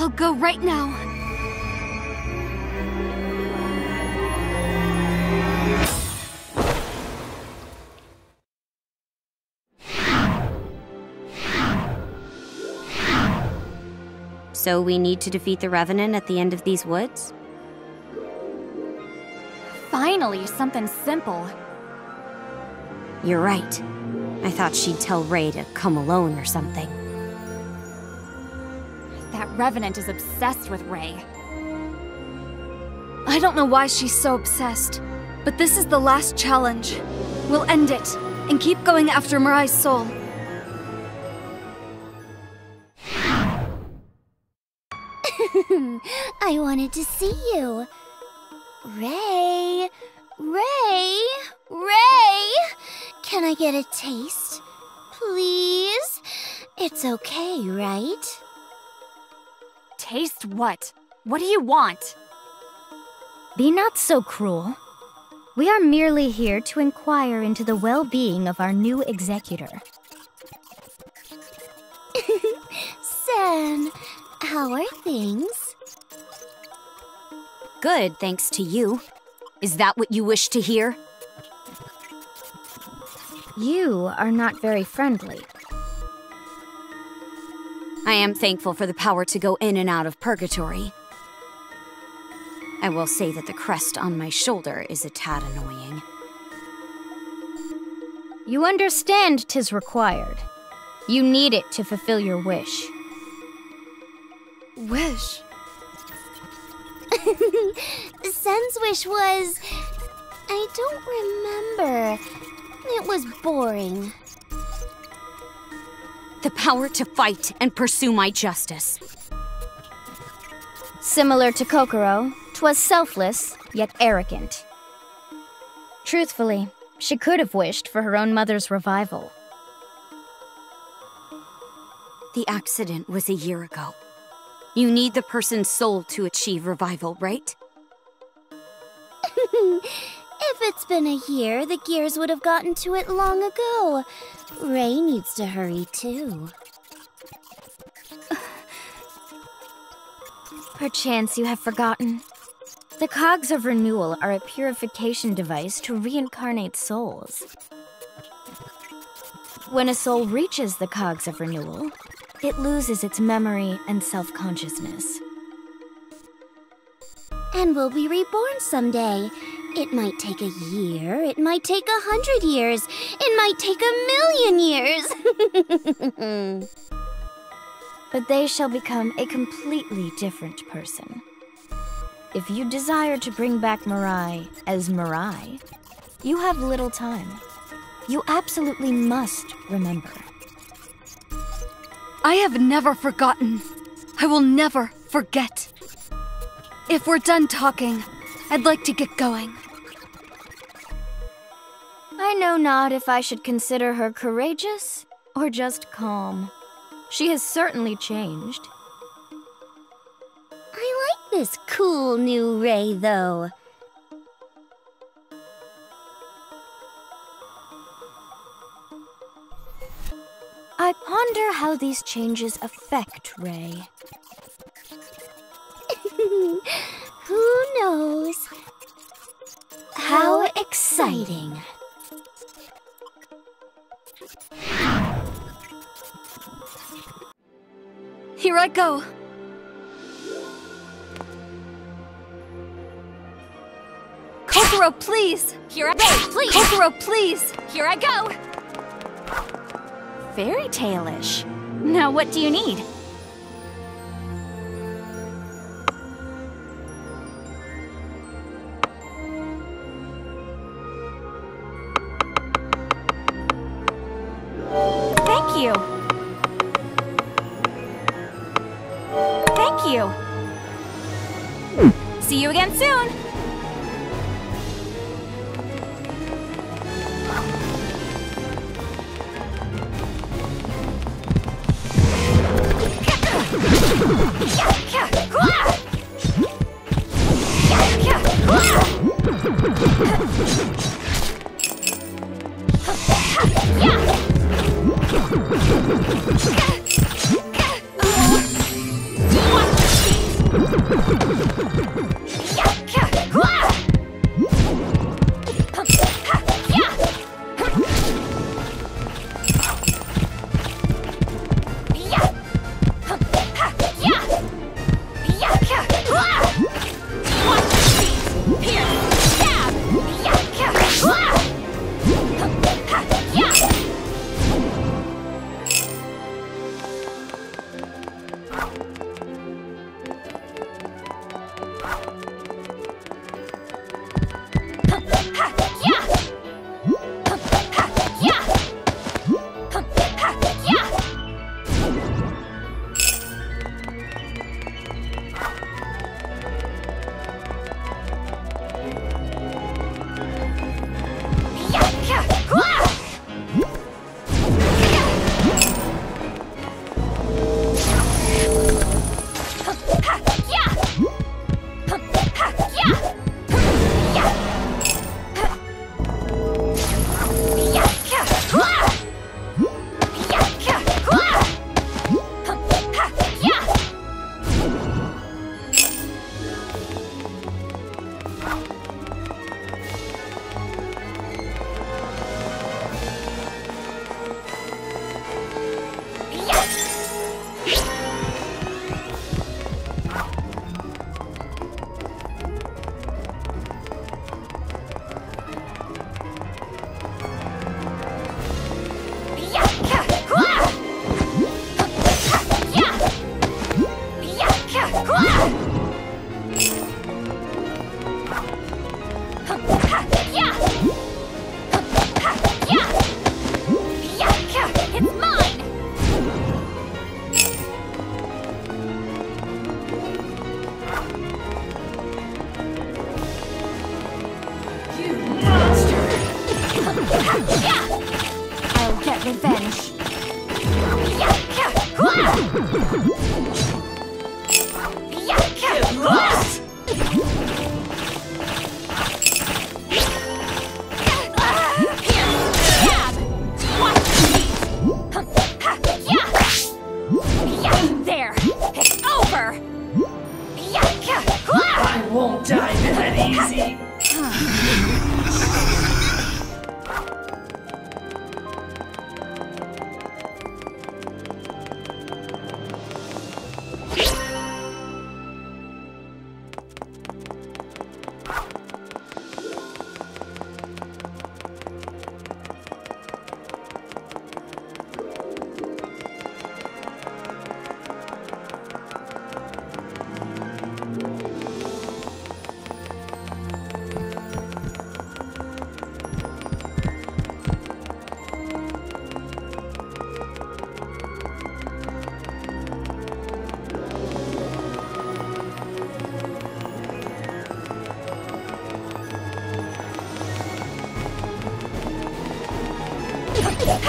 I'll go right now. So we need to defeat the Revenant at the end of these woods? Finally, something simple. You're right. I thought she'd tell Rei to come alone or something. Revenant is obsessed with Rei. I don't know why she's so obsessed, but this is the last challenge. We'll end it, and keep going after Mirai's soul. I wanted to see you. Rei! Rei! Rei! Can I get a taste? Please? It's okay, right? Taste what? What do you want? Be not so cruel. We are merely here to inquire into the well-being of our new executor. Sen, how are things? Good, thanks to you. Is that what you wish to hear? You are not very friendly. I am thankful for the power to go in and out of purgatory. I will say that the crest on my shoulder is a tad annoying. You understand tis required. You need it to fulfill your wish. Wish? Sen's wish was. I don't remember. It was boring. The power to fight and pursue my justice. Similar to Kokoro, 'twas selfless, yet arrogant. Truthfully, she could have wished for her own mother's revival. The accident was a year ago. You need the person's soul to achieve revival, right? if it's been a year, the gears would have gotten to it long ago. Rei needs to hurry too. Perchance you have forgotten. The cogs of renewal are a purification device to reincarnate souls. When a soul reaches the cogs of renewal, it loses its memory and self consciousness. And will be reborn someday. It might take a year, it might take a hundred years, it might take a million years. but they shall become a completely different person. If you desire to bring back Mirai as Mirai, you have little time. You absolutely must remember. I have never forgotten. I will never forget. If we're done talking, I'd like to get going. I know not if I should consider her courageous or just calm. She has certainly changed. I like this cool new Rei, though. I ponder how these changes affect Rei. Who knows? How exciting! Here I go. Kokoro, please! Here I go, please! Kokoro, please! Here I go! Fairy tale-ish. Now what do you need? Soon. 了。Take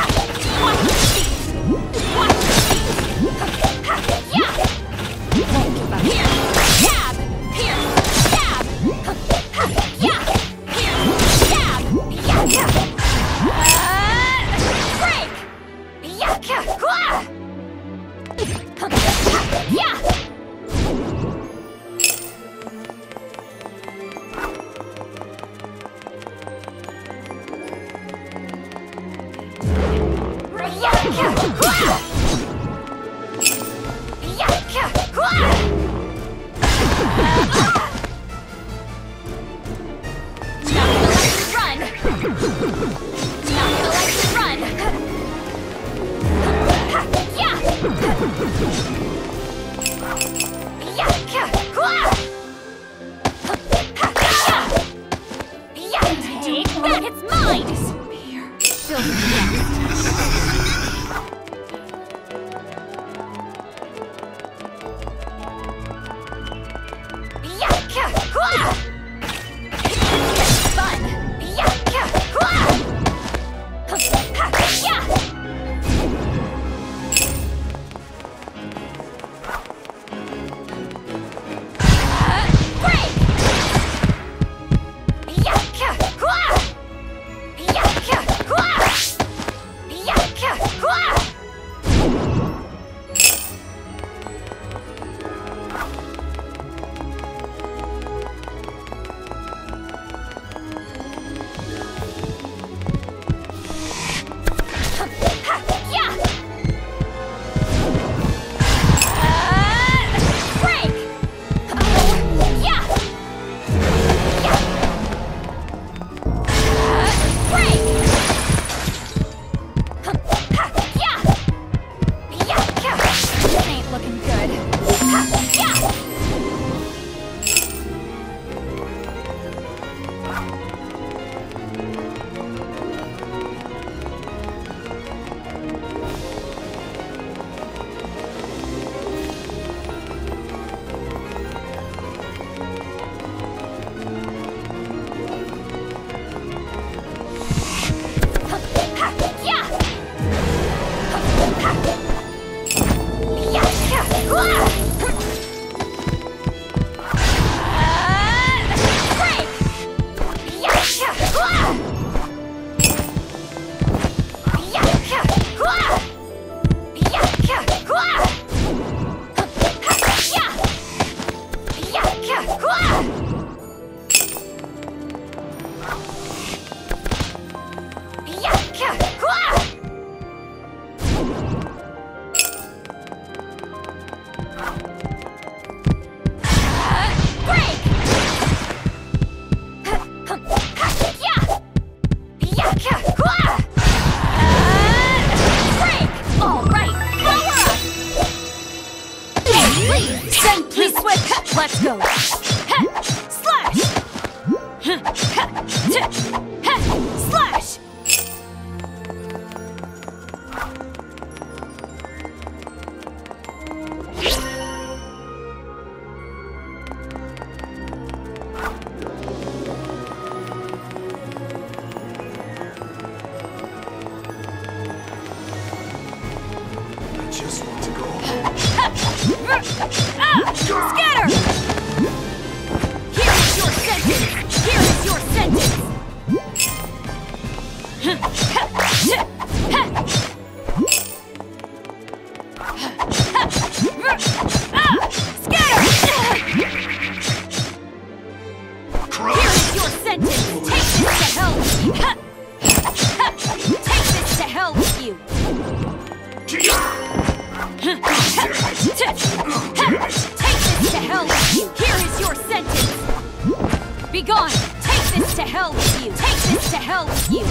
gone! Take this to hell with you! Take this to hell with you!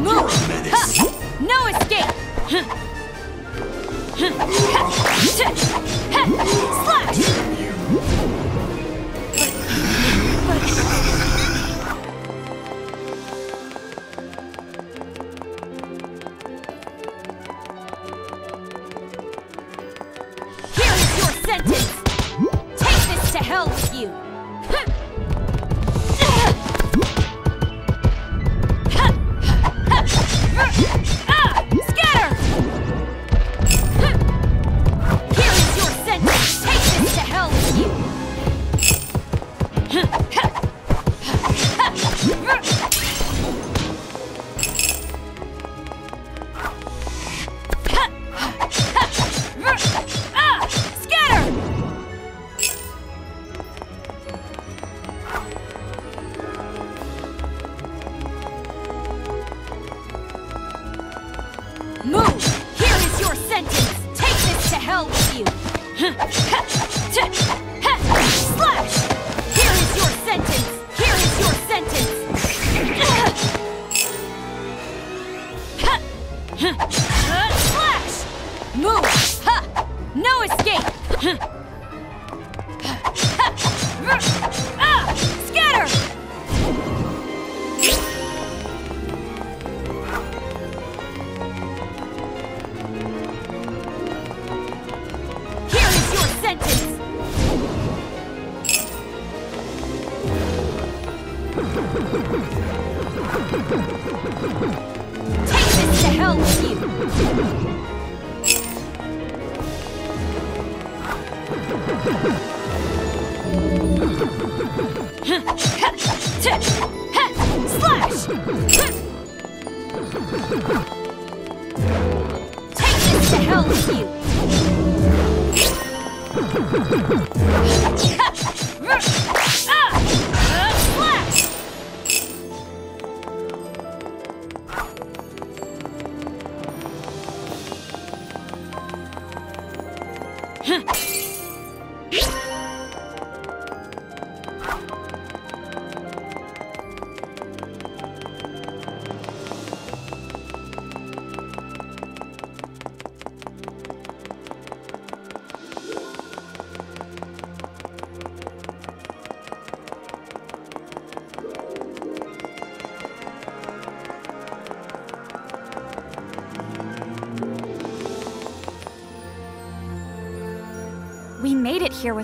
Move! Ha! No escape! Slash! Take this to hell with you!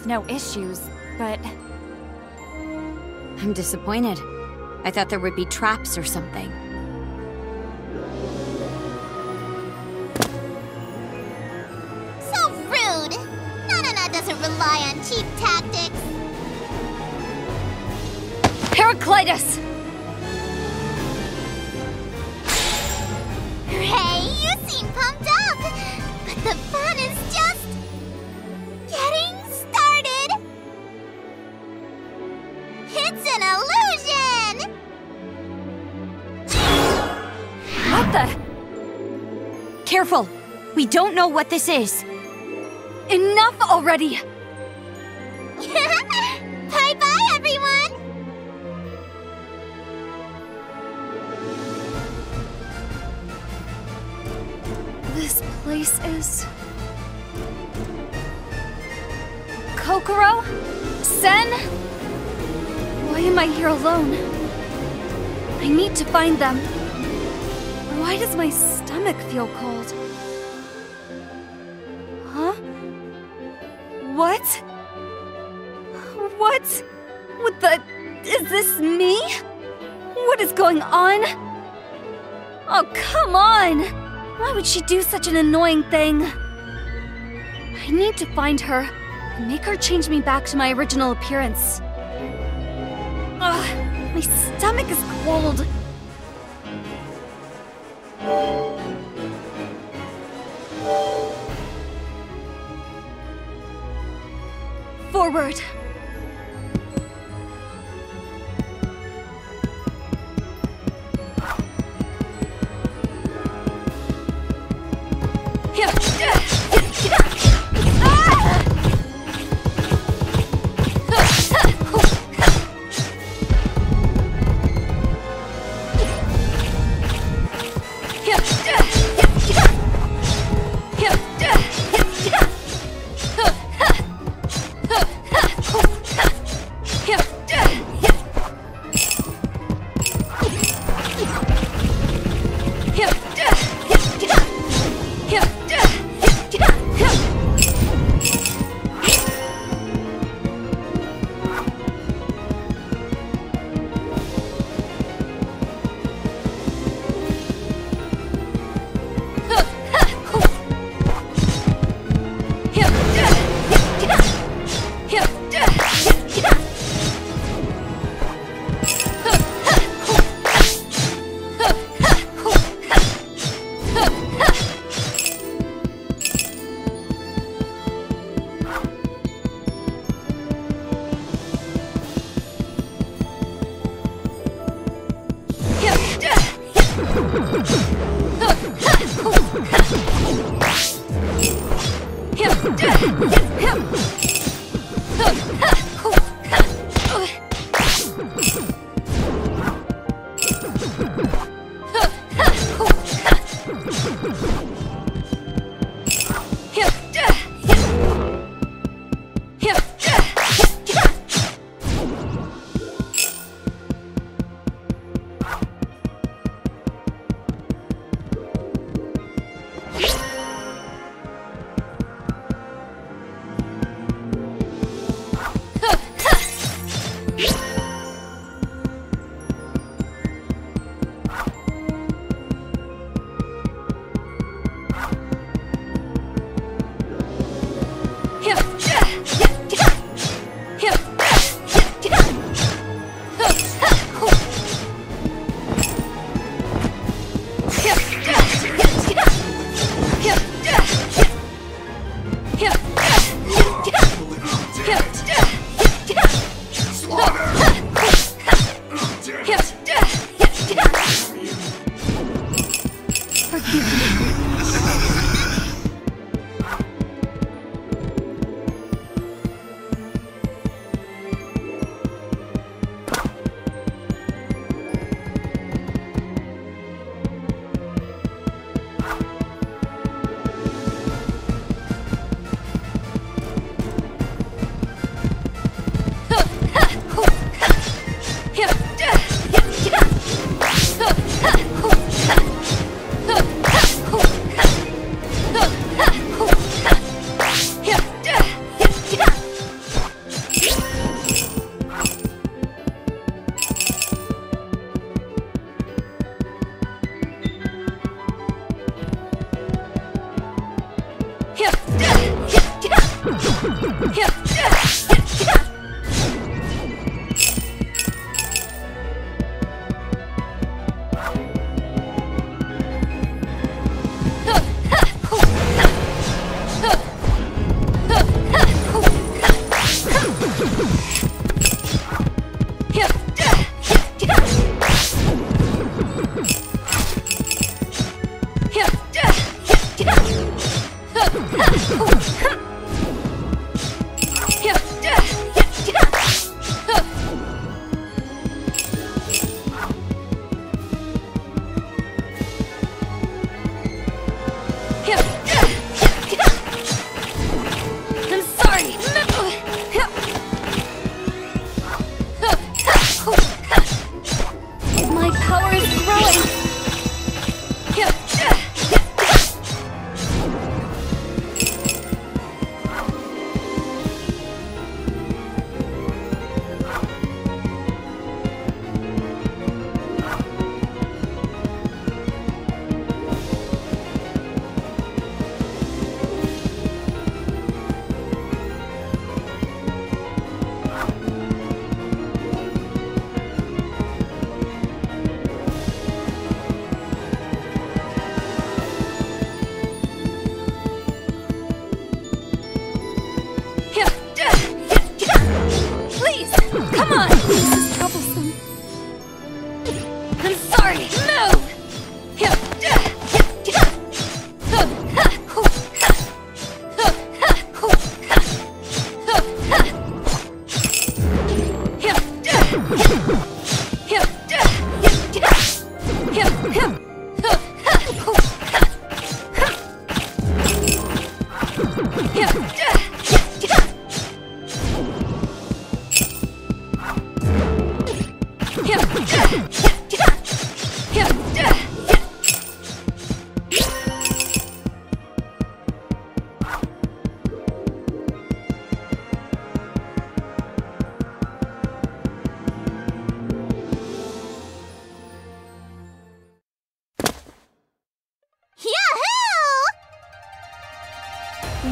No issues, but I'm disappointed. I thought there would be traps or something. Know what this is. Enough already! Bye-bye, everyone! This place is. Kokoro? Sen? Why am I here alone? I need to find them. Why does my stomach feel cold? What? What? What the. Is this me? What is going on? Oh, come on! Why would she do such an annoying thing? I need to find her and make her change me back to my original appearance. Ugh, my stomach is cold. Forward.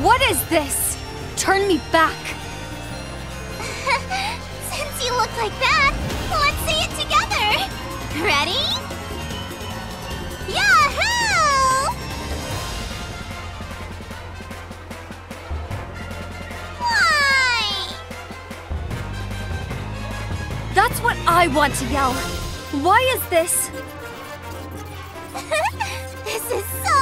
What is this? Turn me back. Since you look like that, let's say it together. Ready? Yahoo! Why? That's what I want to yell. Why is this? this is so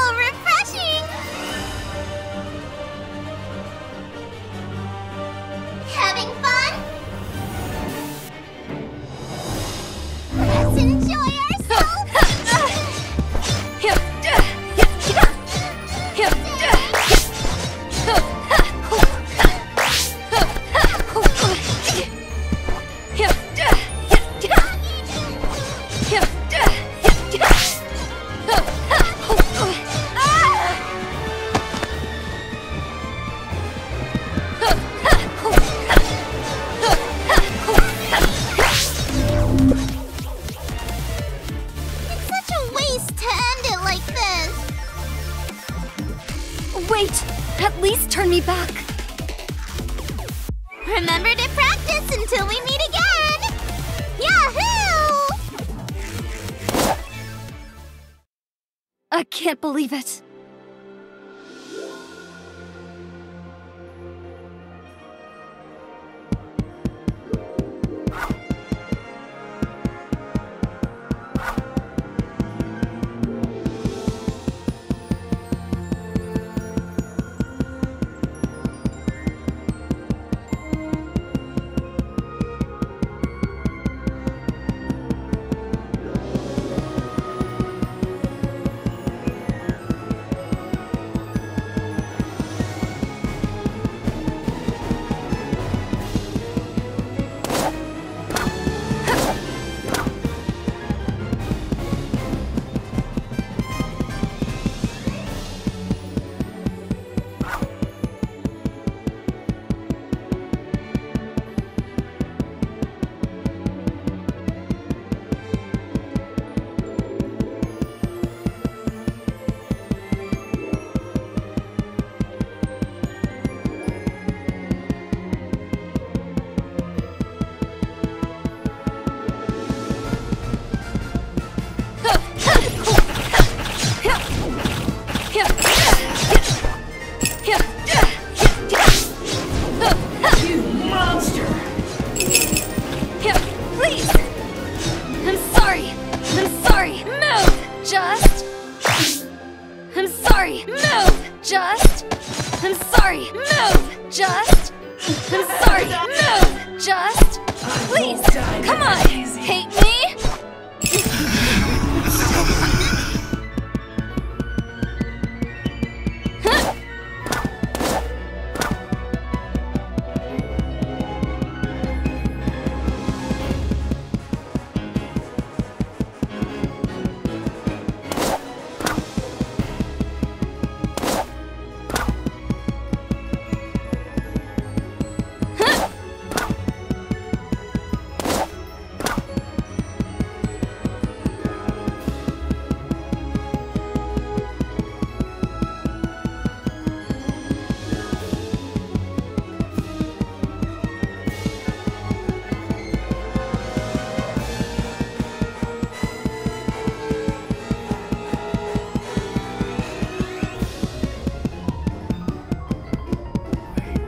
believe it.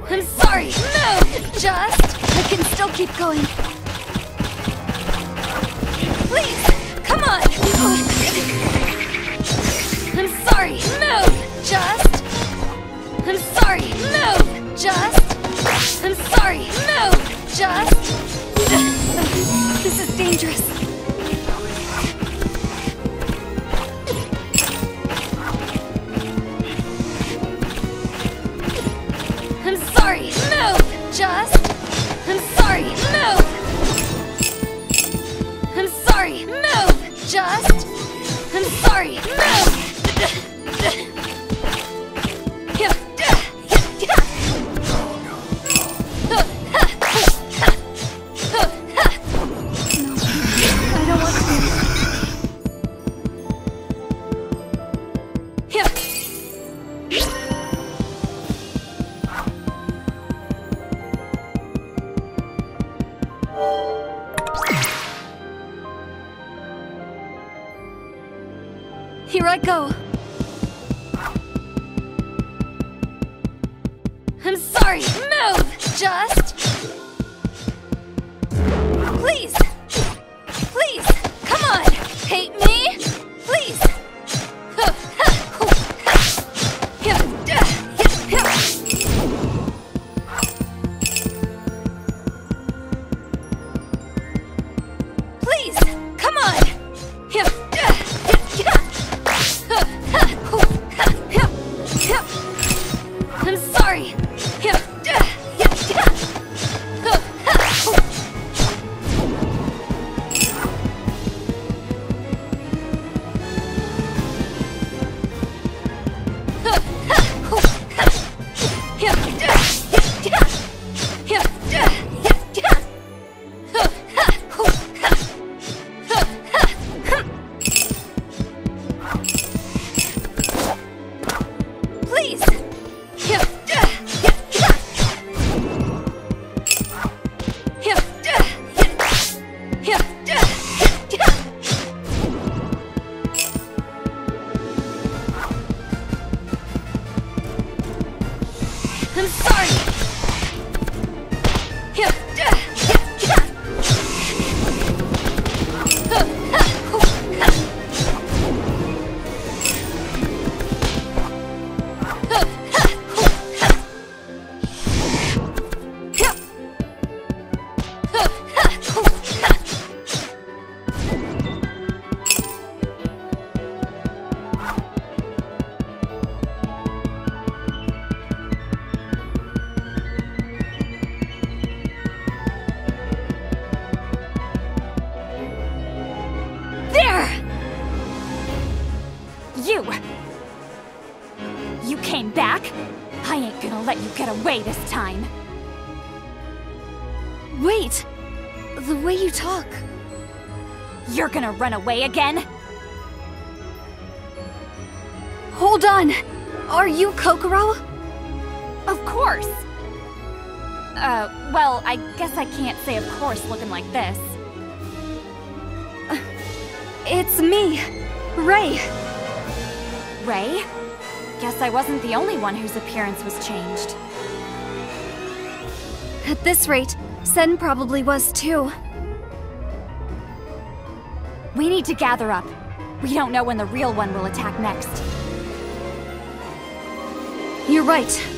I'm sorry. Move. Just. I can still keep going. Please. Come on. I'm sorry. Move. Just. I'm sorry. Move. Just. I'm sorry. Move. Just. This is dangerous. Just. I'm sorry. Move! I'm sorry. Move! Just. I'm sorry. Move! Run away again? Hold on! Are you Kokoro? Of course! Uh, well, I guess I can't say of course looking like this. It's me, Rei. Rei? Guess I wasn't the only one whose appearance was changed. At this rate, Sen probably was too. Need to gather up. We don't know when the real one will attack next. You're right.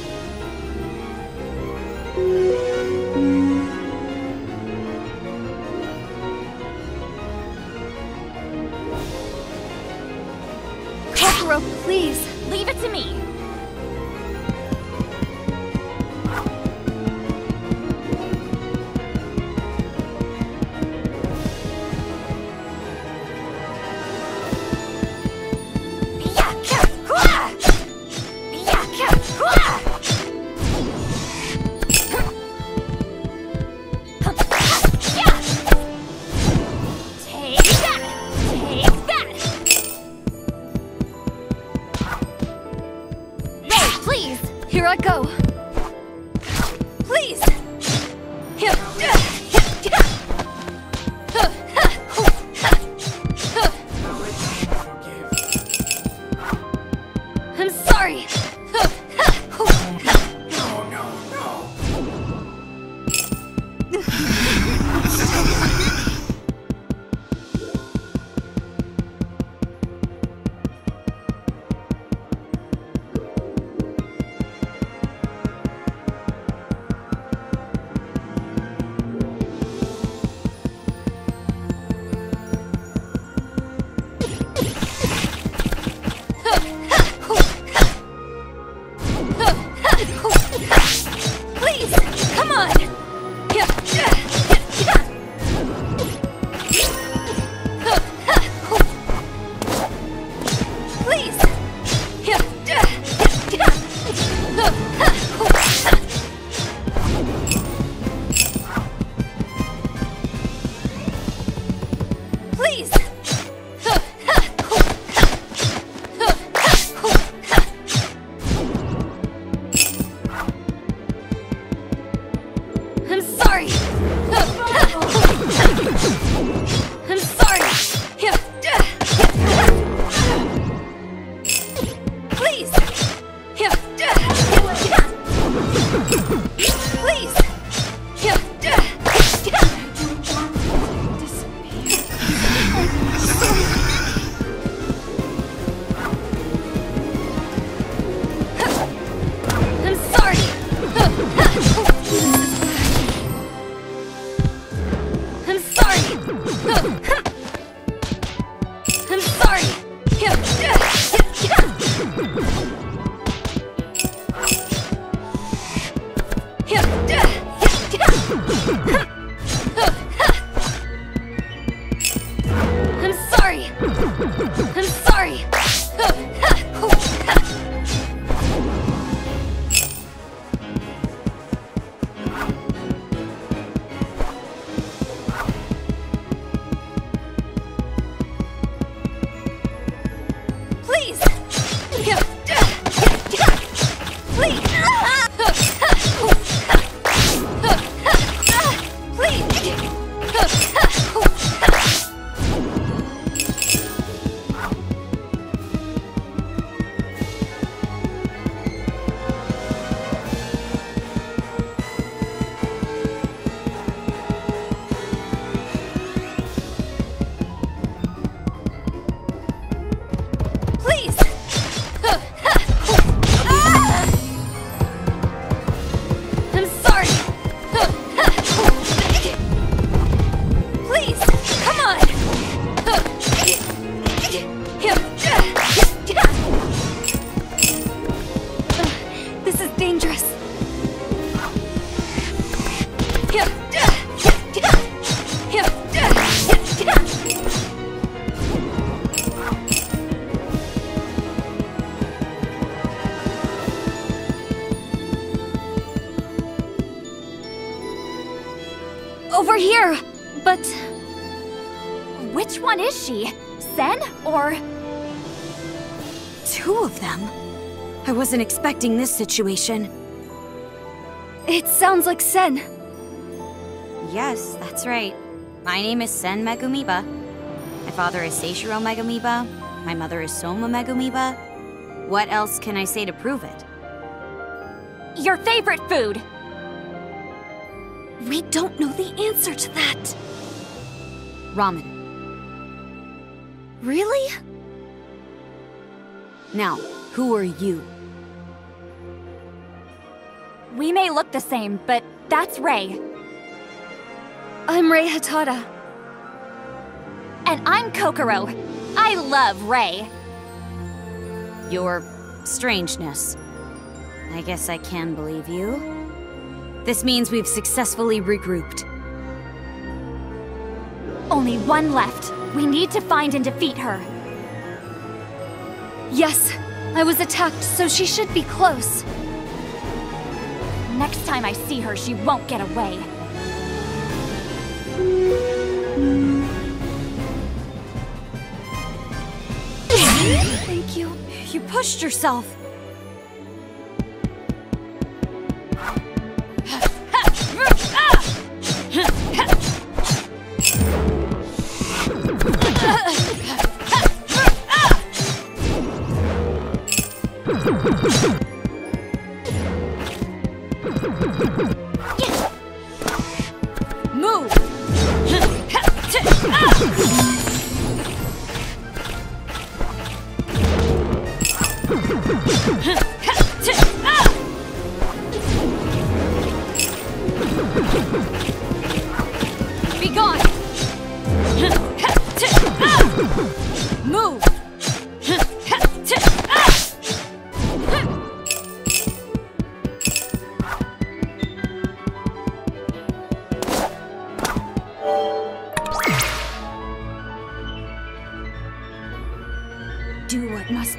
I wasn't expecting this situation. It sounds like Sen. Yes, that's right. My name is Sen Megumiba. My father is Seishiro Megumiba. My mother is Soma Megumiba. What else can I say to prove it? Your favorite food! We don't know the answer to that. Ramen. Really? Now, who are you? We may look the same, but that's Rei. I'm Rei Hatada. And I'm Kokoro. I love Rei. Your strangeness. I guess I can believe you. This means we've successfully regrouped. Only one left. We need to find and defeat her. Yes, I was attacked, so she should be close. Next time I see her, she won't get away. Thank you. You pushed yourself.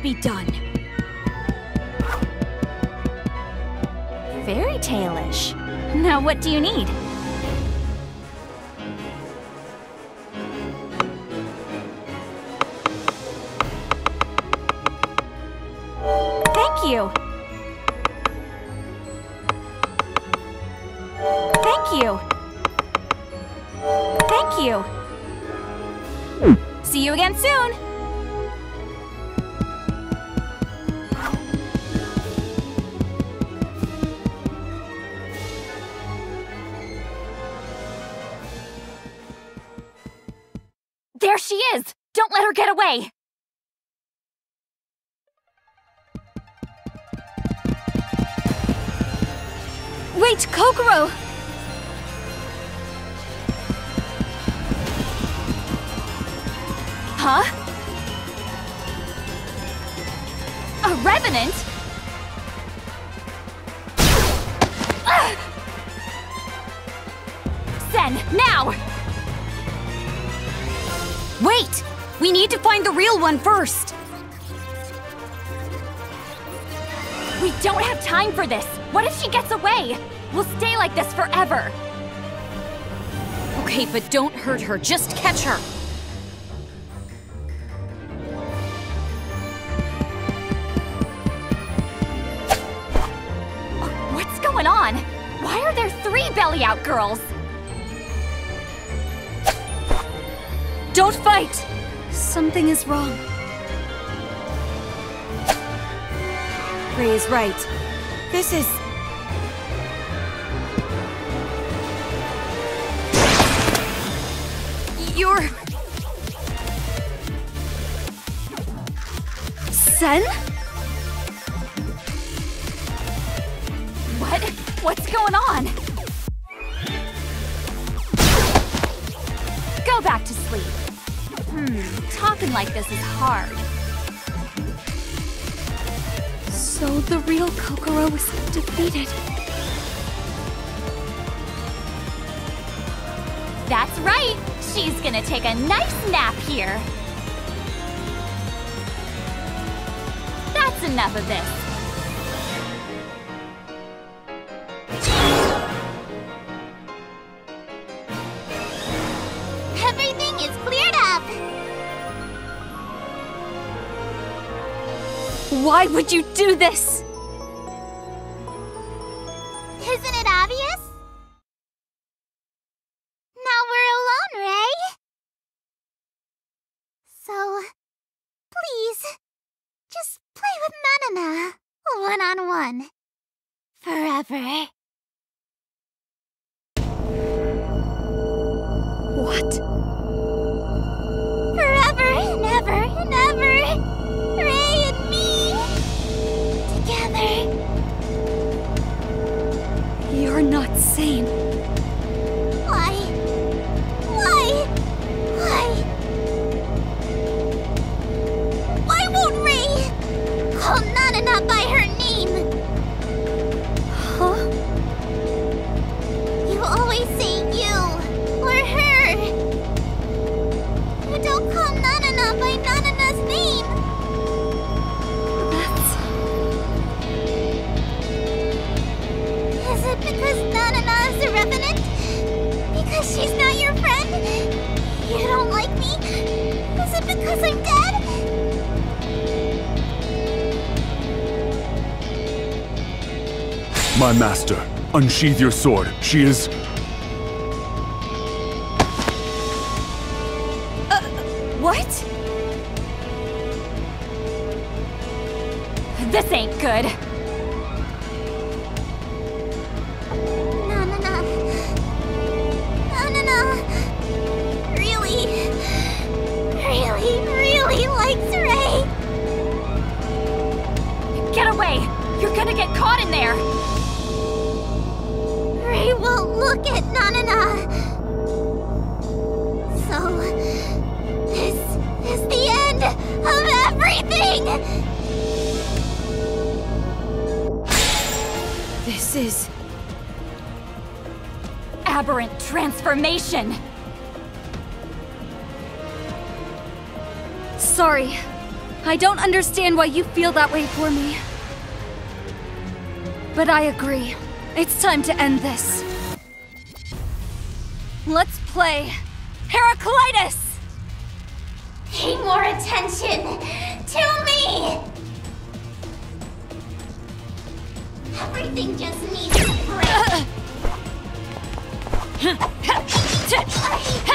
be done. Fairy tale-ish. Now what do you need? Get away! For this! What if she gets away? We'll stay like this forever! Okay, but don't hurt her, just catch her! What's going on? Why are there three belly out girls? Don't fight! Something is wrong. Rei is right. This is... You're... Sen? What? What's going on? Go back to sleep. Hmm, talking like this is hard. So the real Kokoro was defeated. That's right! She's gonna take a nice nap here. That's enough of this. Why would you do this? Unsheath your sword. She is. Uh, what? This ain't good. Transformation! Sorry. I don't understand why you feel that way for me. But I agree. It's time to end this. Let's play Heraclitus! Pay more attention to me! Everything just needs to break. Shit!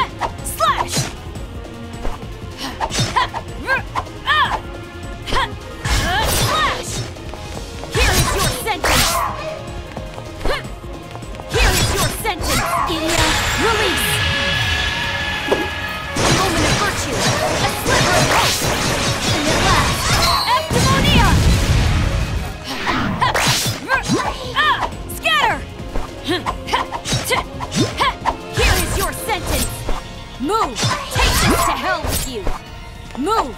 Move!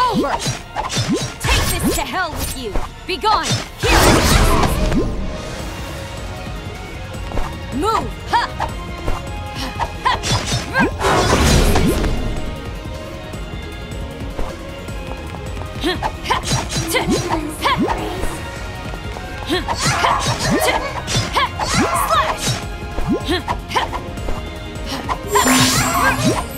Over! Take this to hell with you! Be gone! Here Move! Slash!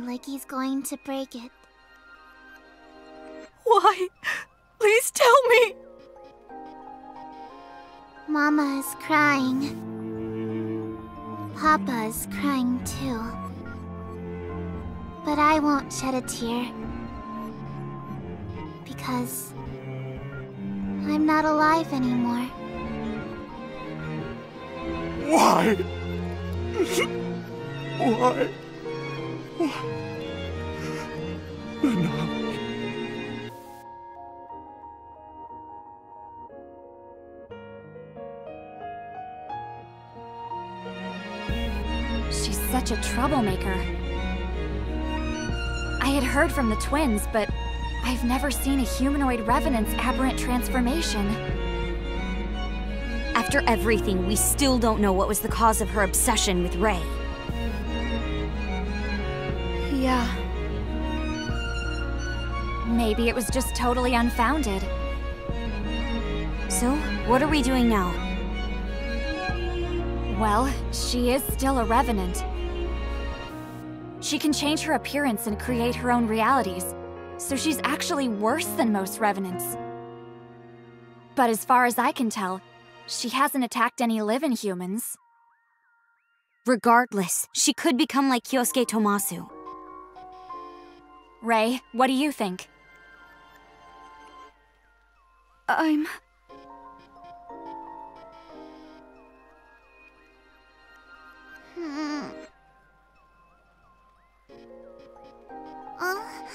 my like he's going to break it. Why? Please tell me! Mama is crying. Papa is crying too. But I won't shed a tear. Because I'm not alive anymore. Why? Why? She's such a troublemaker. I had heard from the twins, but I've never seen a humanoid revenant's aberrant transformation. After everything, we still don't know what was the cause of her obsession with Rei. Yeah. Maybe it was just totally unfounded. So, what are we doing now? Well, she is still a revenant. She can change her appearance and create her own realities, so she's actually worse than most revenants. But as far as I can tell, she hasn't attacked any living humans. Regardless, she could become like Kyosuke Tomasu. Rei, what do you think? I'm... Hmm. Uh.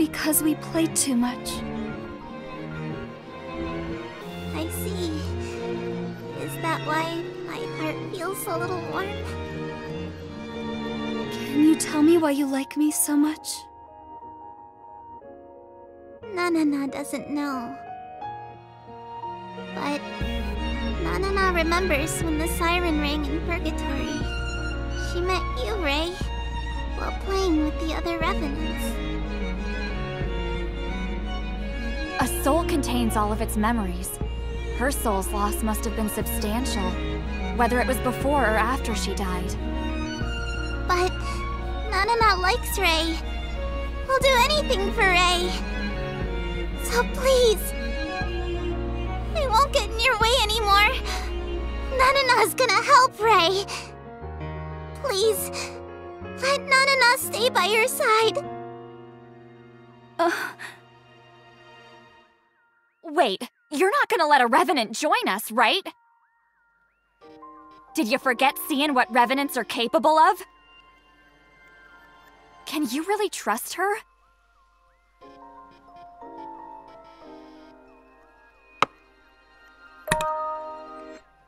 Because we played too much. I see. Is that why my heart feels a little warm? Can you tell me why you like me so much? Nanana doesn't know. But Nanana remembers when the siren rang in Purgatory. She met you, Rei, while playing with the other revenants. A soul contains all of its memories. Her soul's loss must have been substantial, whether it was before or after she died. But Nanana likes Rei. We'll do anything for Rei. So please, I won't get in your way anymore. Nanana's gonna help Rei. Please, let Nanana stay by your side. Uh, wait, you're not gonna let a revenant join us, right? Did you forget seeing what revenants are capable of? Can you really trust her?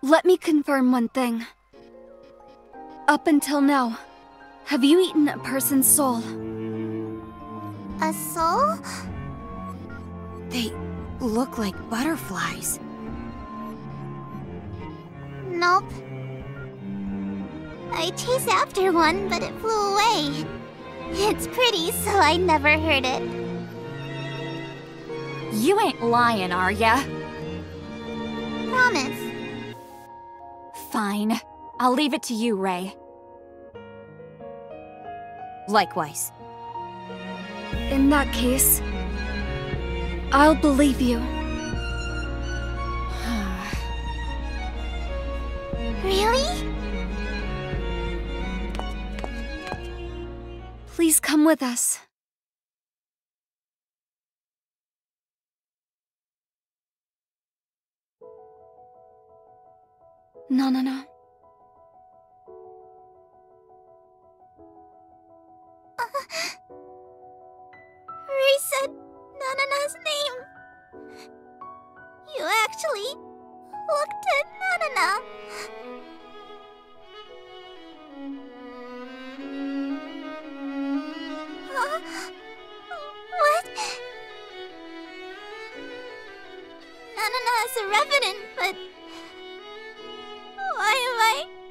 Let me confirm one thing. Up until now, have you eaten a person's soul? A soul? They look like butterflies. Nope. I chased after one, but it flew away. It's pretty, so I never heard it. You ain't lying, are ya? Promise. Fine. I'll leave it to you, Rei. Likewise. In that case, I'll believe you. Really? Please come with us. No, no, no. Rei said Nanana's name. You actually looked at Nanana. Huh? What? Nanana is a revenant, but why am I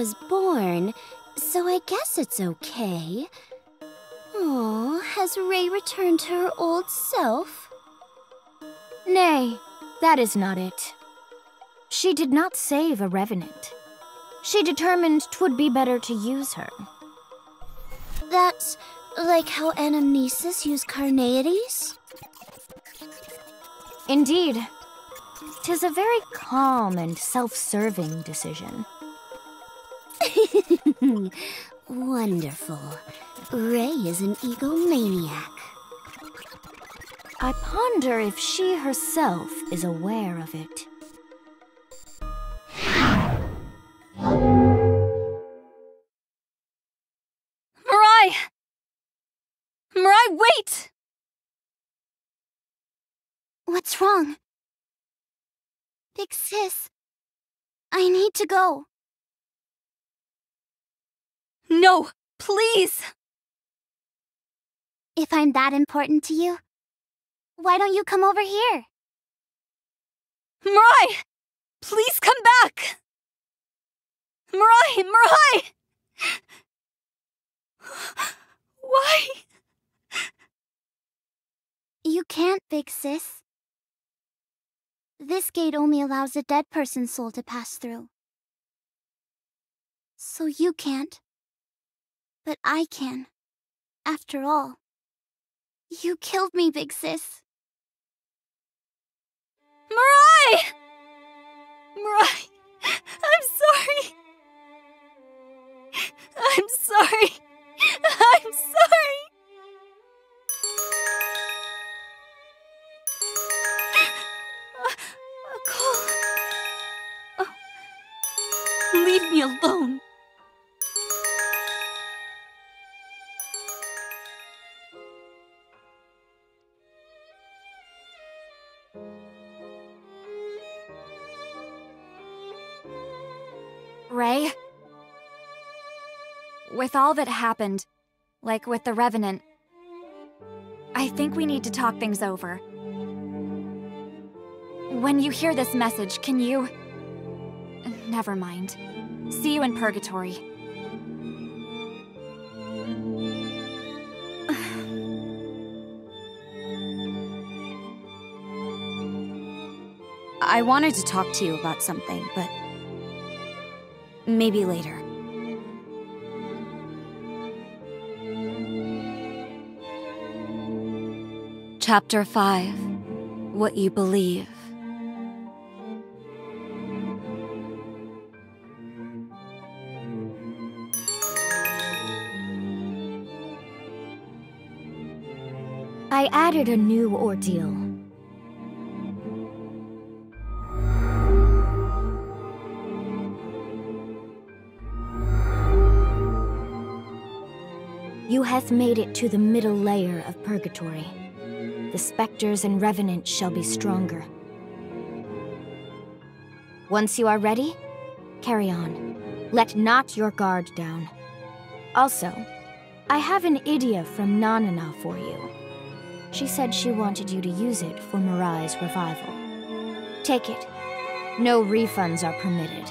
was born, so I guess it's okay. Oh, has Rei returned to her old self? Nay, that is not it. She did not save a revenant. She determined 'twould be better to use her. That's like how Anamnesis used Carneades? Indeed. Tis a very calm and self-serving decision. Hmm. Wonderful. Rei is an egomaniac. I ponder if she herself is aware of it. Mirai! Mirai, wait! What's wrong? Big sis, I need to go. No, please! If I'm that important to you, why don't you come over here? Mirai! Please come back! Mirai! Mirai! Why? You can't, big sis. This gate only allows a dead person's soul to pass through. So you can't. But I can. After all. You killed me, big sis. Mirai! Mirai! I'm sorry! I'm sorry! I'm sorry! A call. Oh. Leave me alone. With all that happened, like with the Revenant, I think we need to talk things over. When you hear this message, can you... Never mind. See you in Purgatory. I wanted to talk to you about something, but... Maybe later. Chapter 5 What You Believe. I added a new ordeal. You hath made it to the middle layer of purgatory. The specters and revenants shall be stronger. Once you are ready, carry on. Let not your guard down. Also, I have an idea from Nanana for you. She said she wanted you to use it for Mirai's revival. Take it. No refunds are permitted.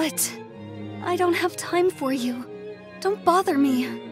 But I don't have time for you. Don't bother me.